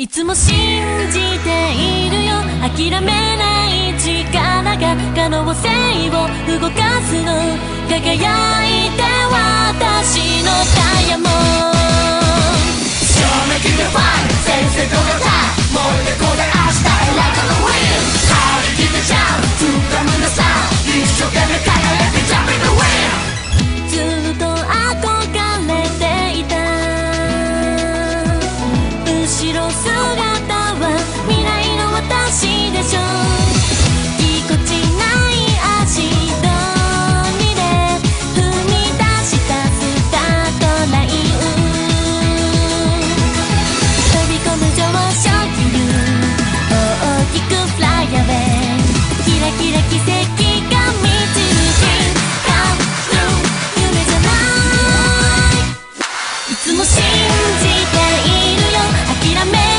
いつも信じているよ。諦めない力が可能性を動かすの。輝いて私のダイヤモンド Show me the fire 先生とかさ。信じているよ。諦め